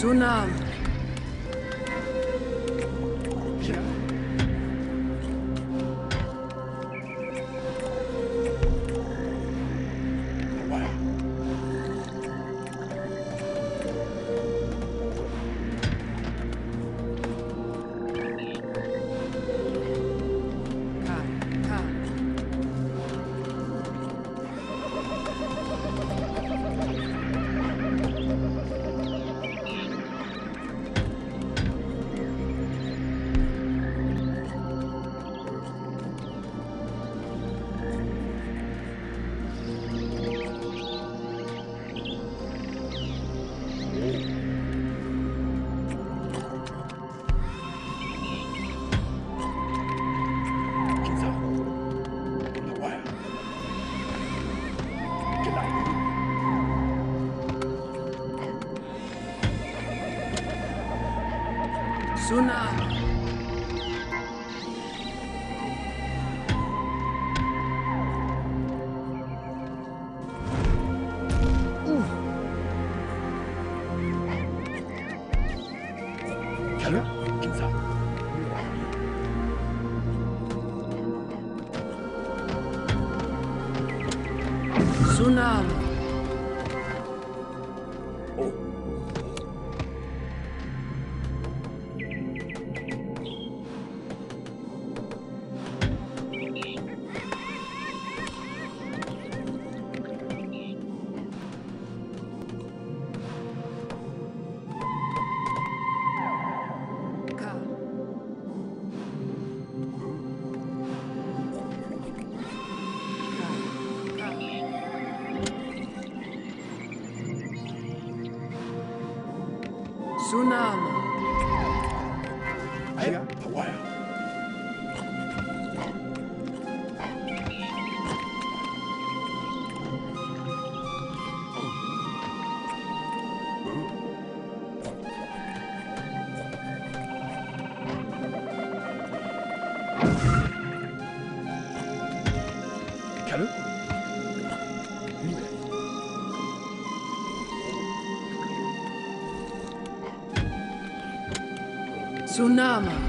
Tsunami. Tsunami. Tsunami. Tsunami. Tsunami.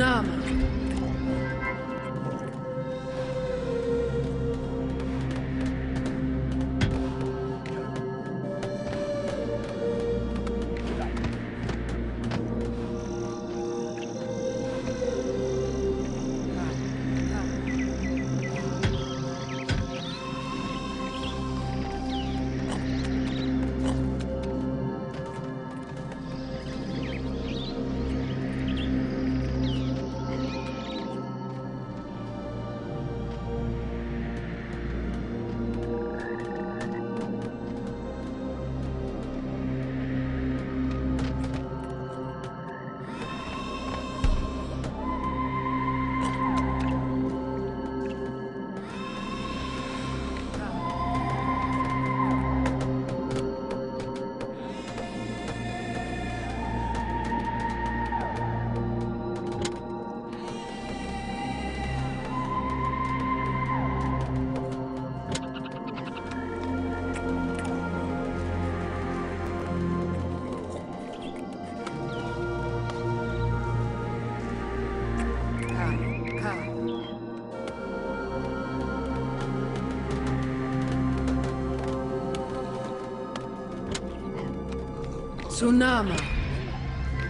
Namen. Tsunami.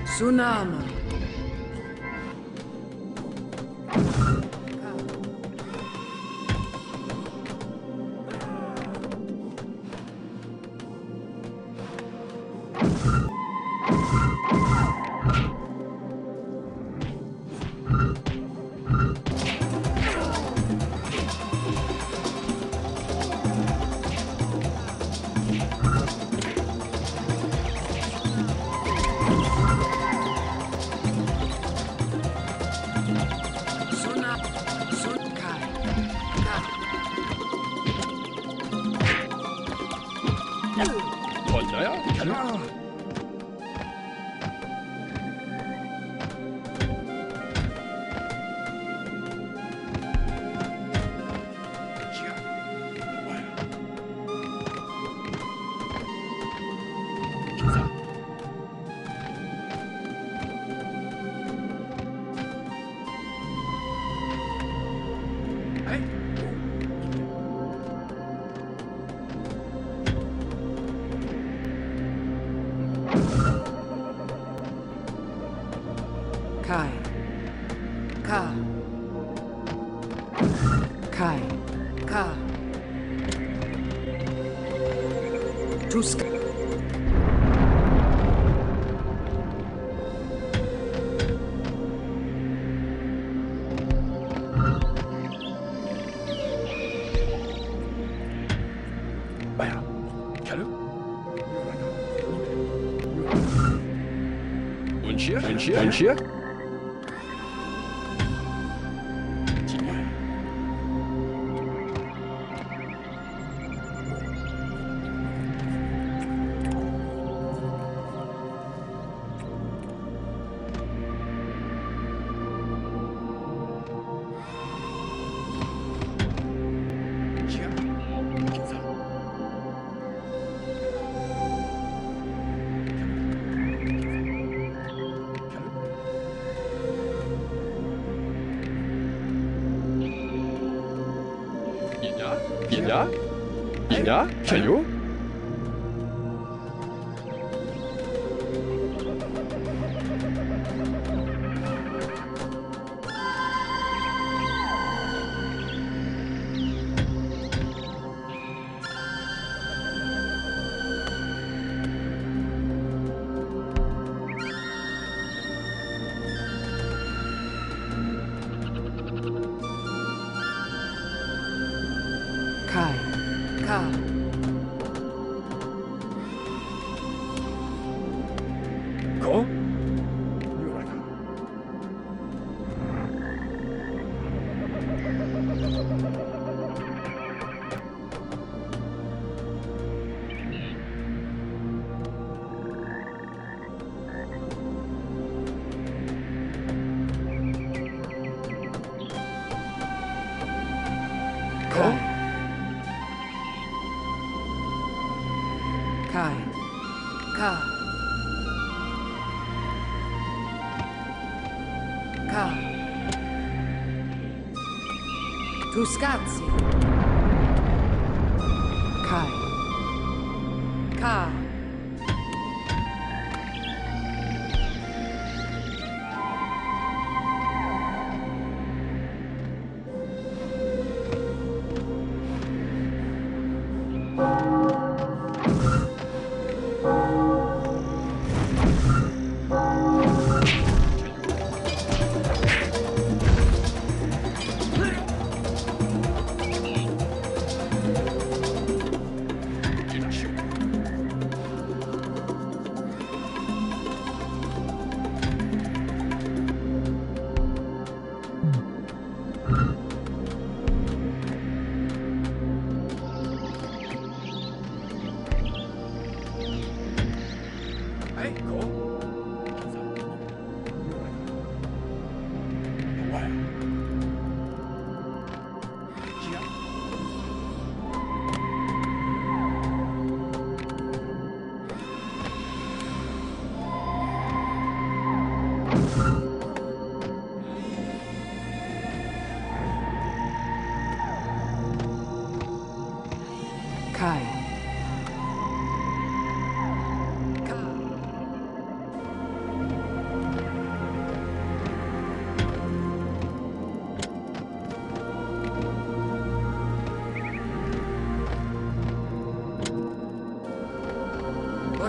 Tsunami. Анча? Анча? Ida? Ida? Caillou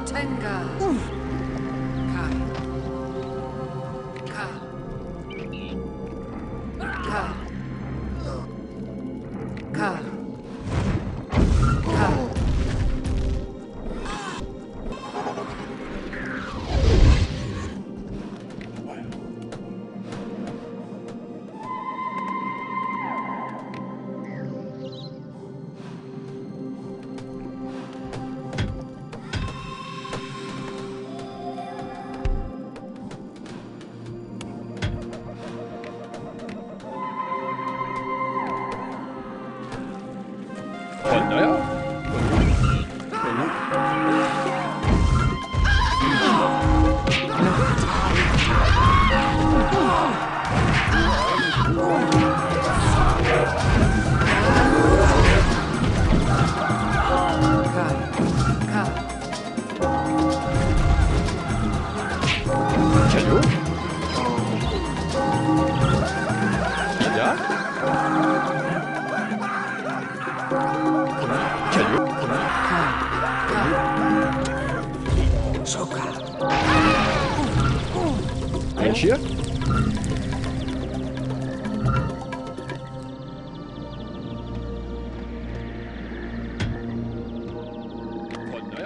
Botenga. Hmm.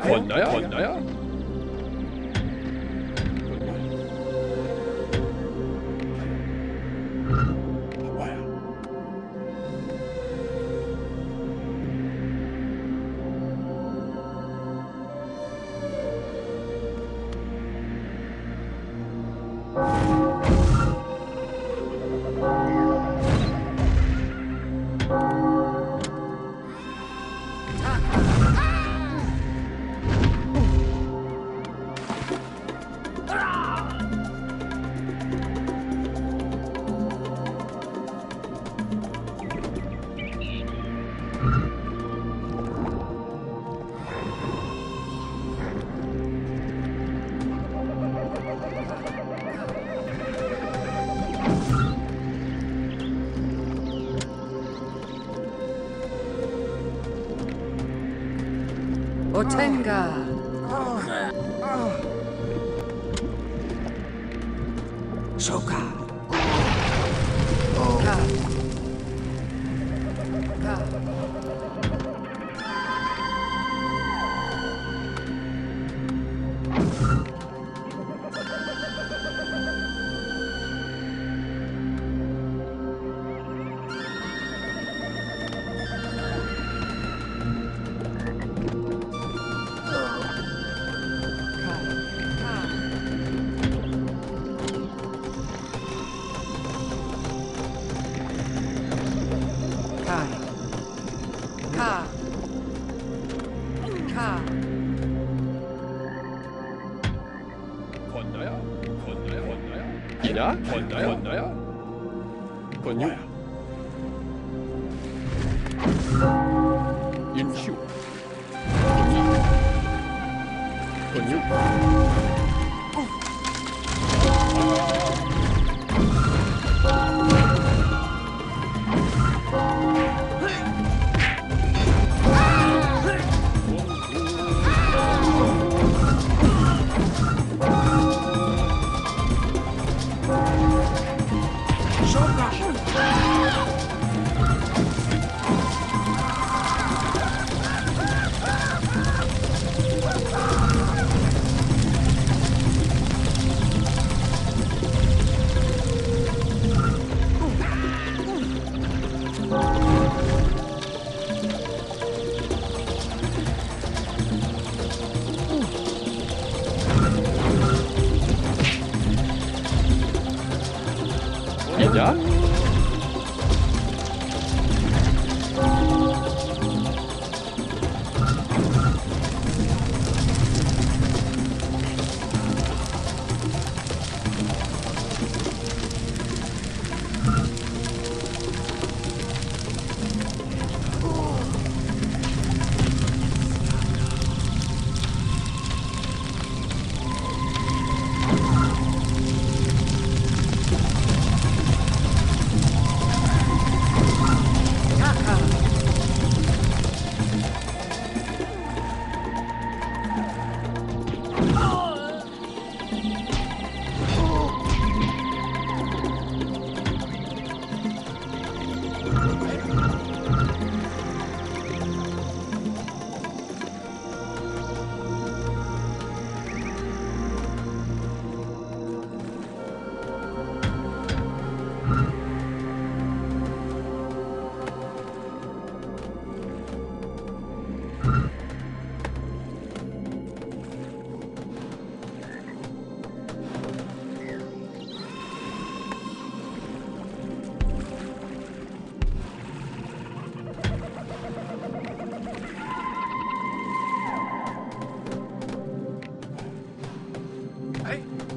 건너 Holländer, naja. Já? 哎。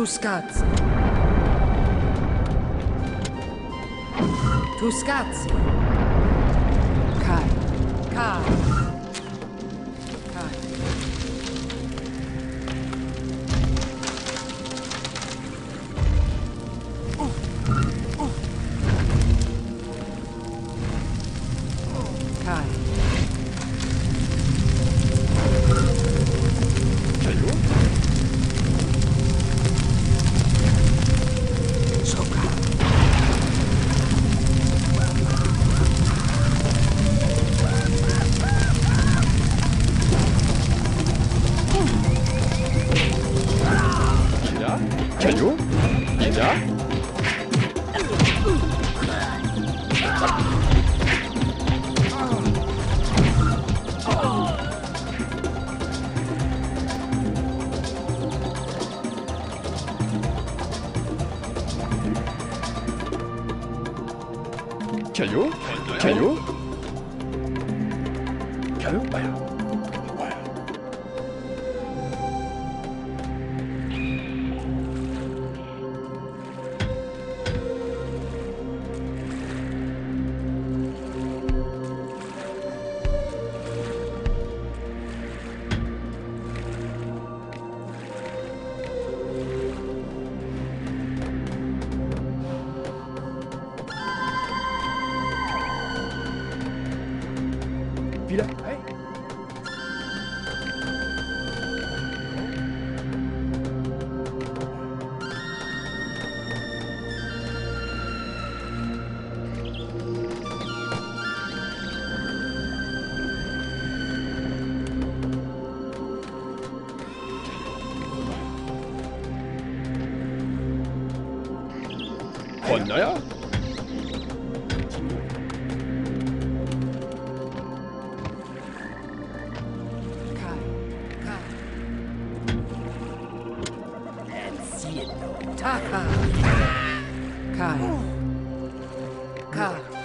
Tu scazzi. Tu scazzi. Kai. Kai. 시작 자요 자요 Taka. Kai. Kai.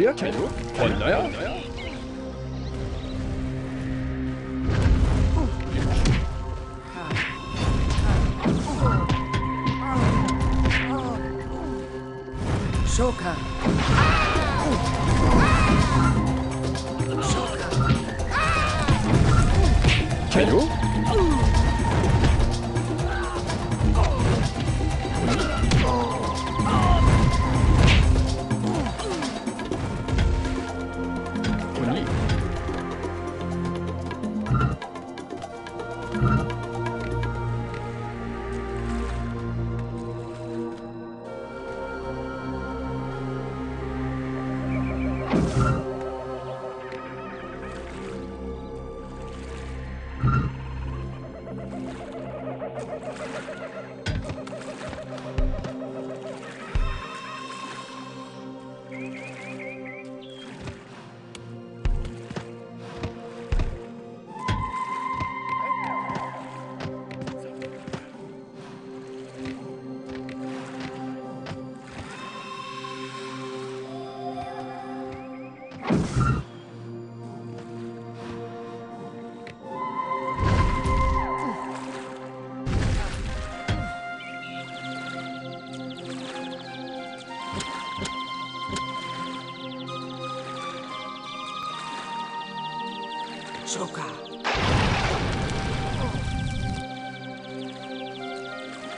시작해줘. 건너야. 쇼카. 쇼카. 개요?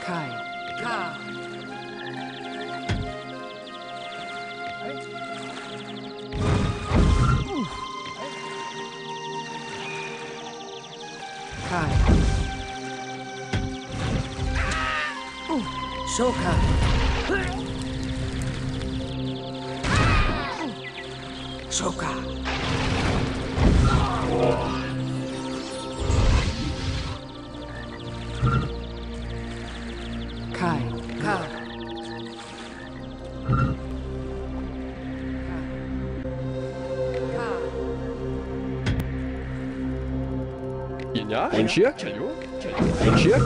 Kai. Ka. Kai. Shoka. Shoka. Inch here. Inch here.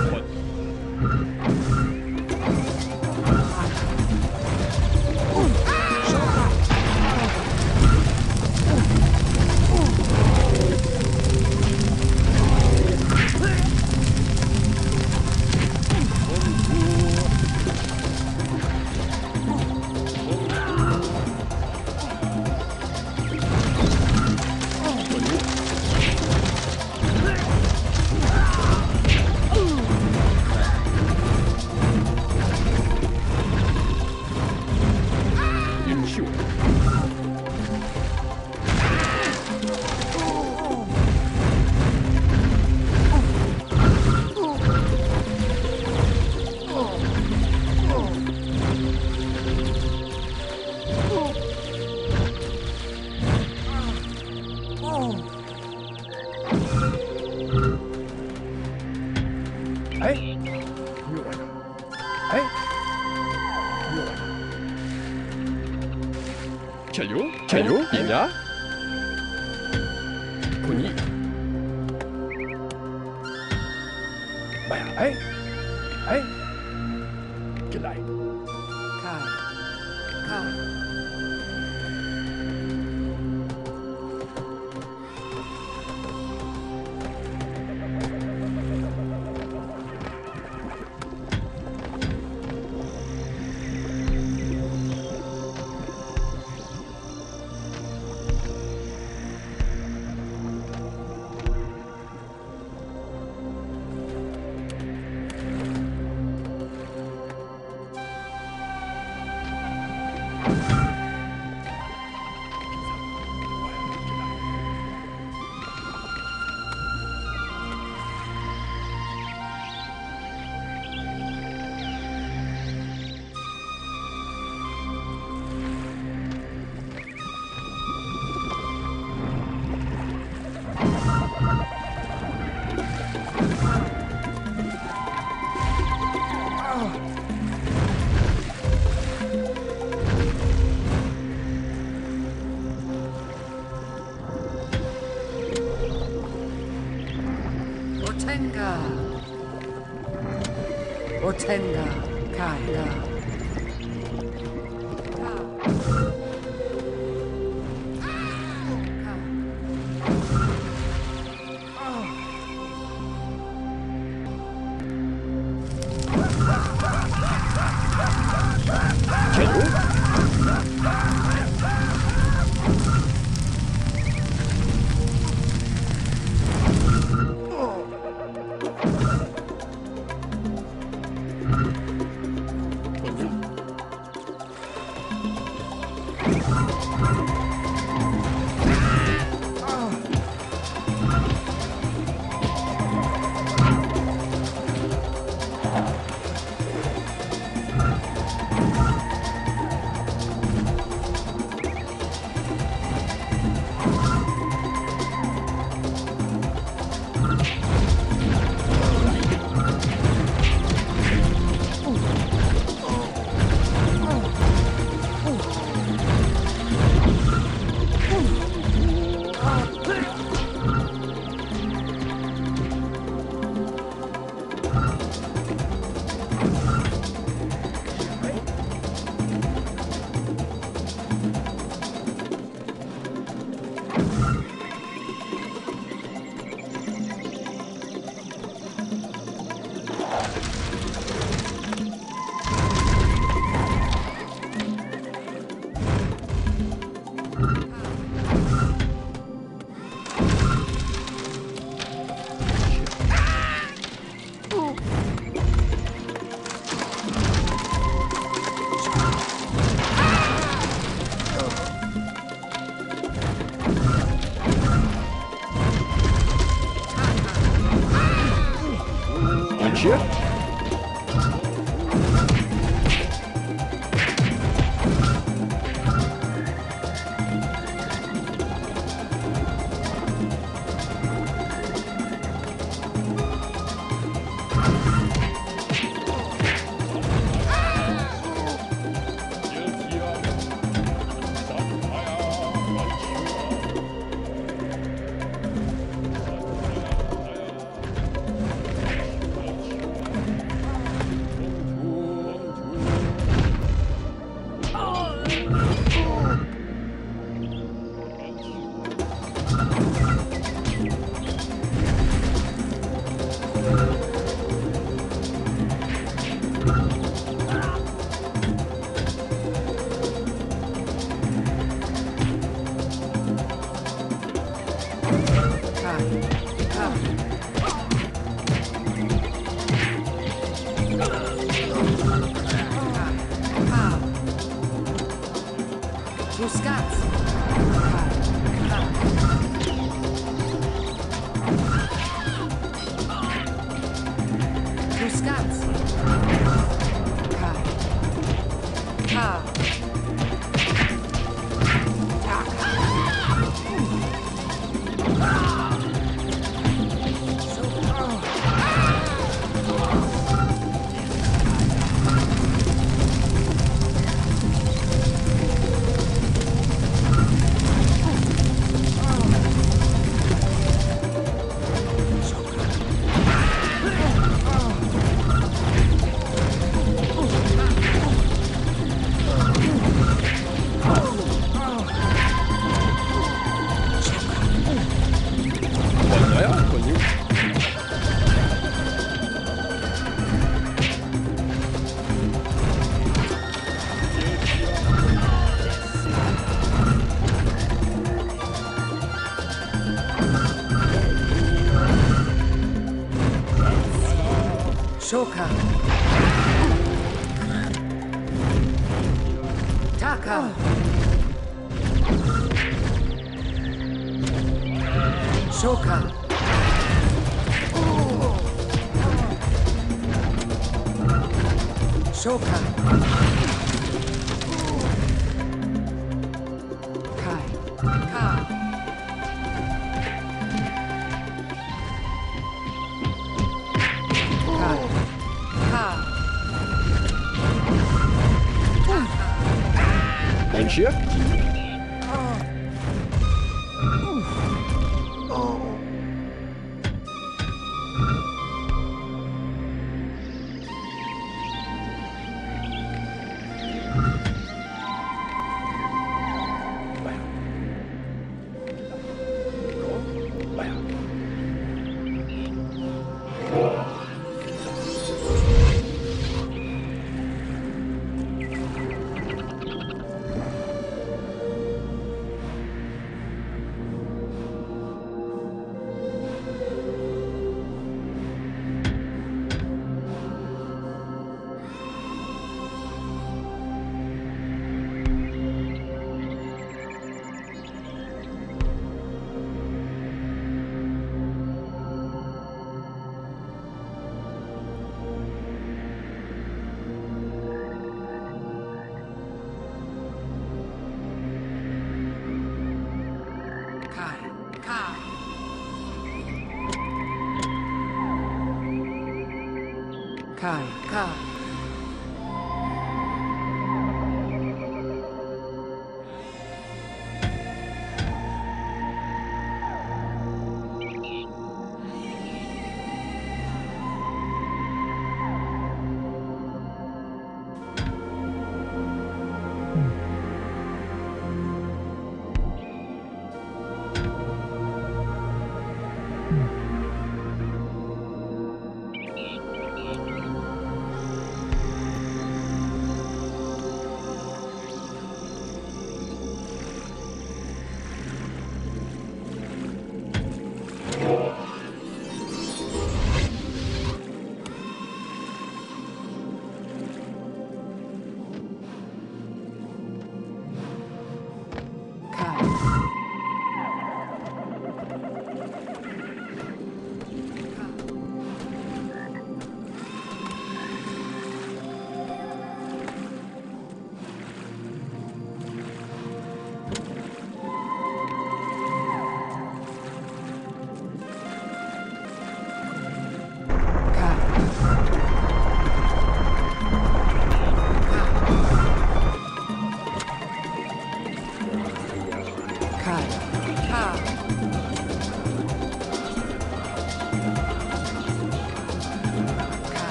Shoka.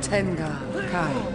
Otenga. Kai.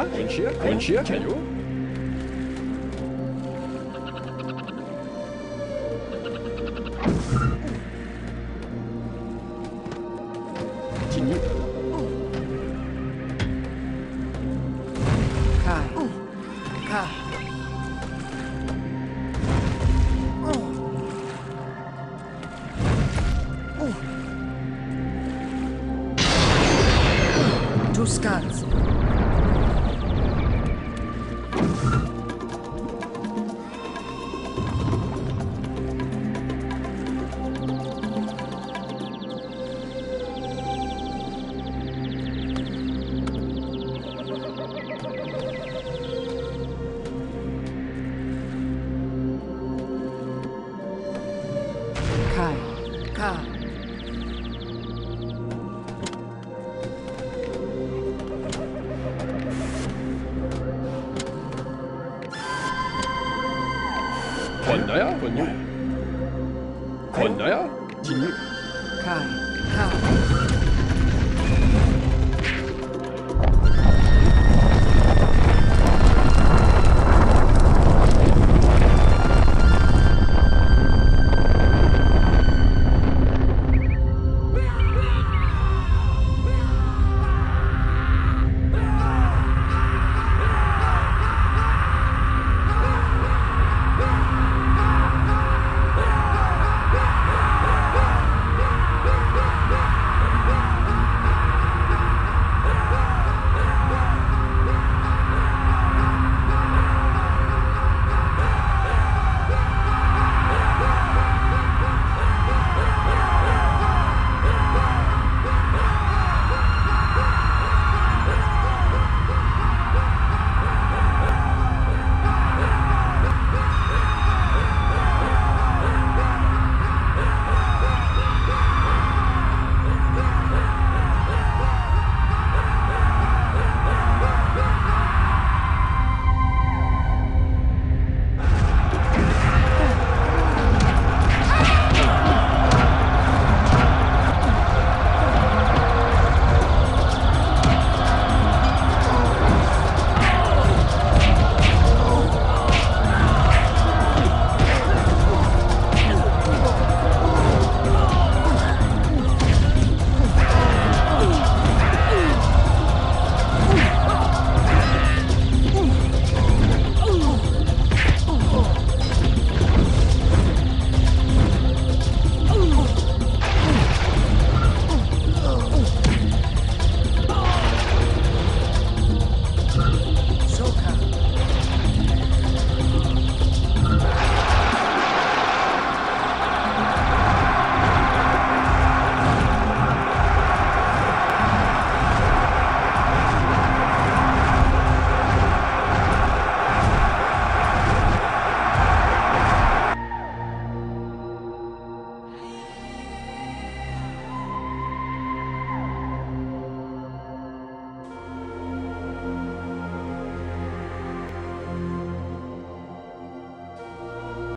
Mentira? Mentira? Mentira?